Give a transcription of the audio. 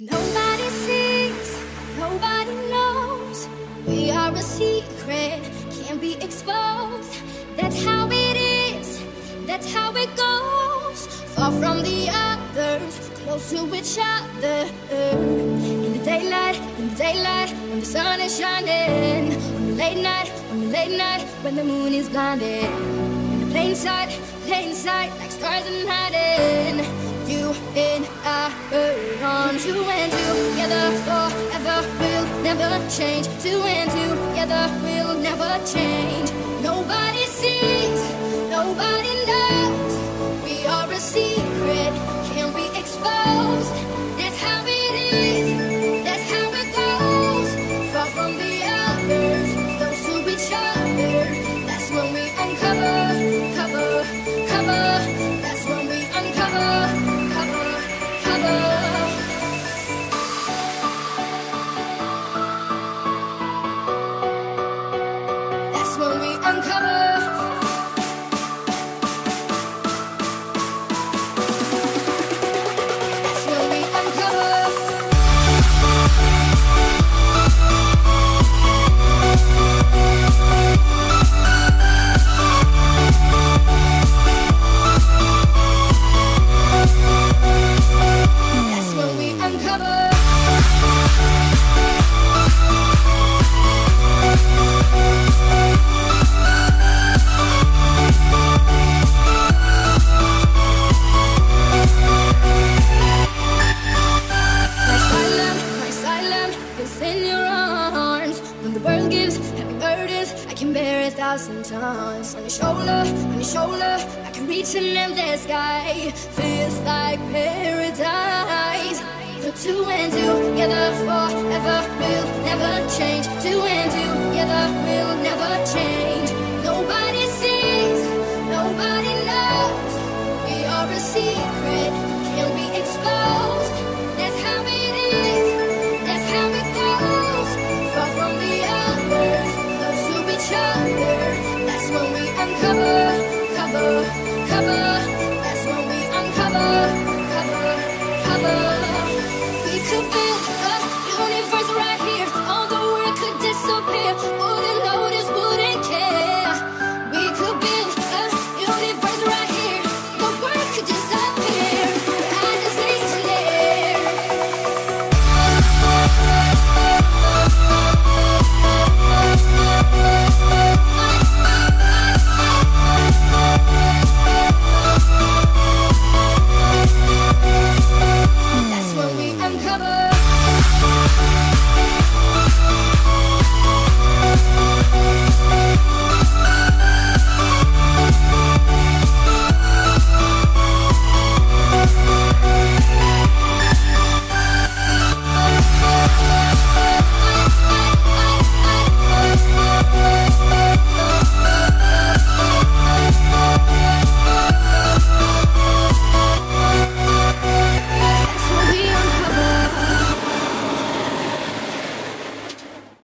Nobody sees, nobody knows. We are a secret, can't be exposed. That's how it is, that's how it goes. Far from the others, close to each other. In the daylight, in the daylight, when the sun is shining. On the late night, on the late night, when the moon is blinded. In the plain sight, plain sight, like stars in hiding. Change. Two and two, together we'll never change. When we uncover. In your arms. When the world gives heavy burdens, I can bear a thousand tons. On your shoulder, on your shoulder, I can reach an endless sky. Feels like paradise. Put two and two together forever, we'll never change. Two and two together, we'll never change. Cover. Mother.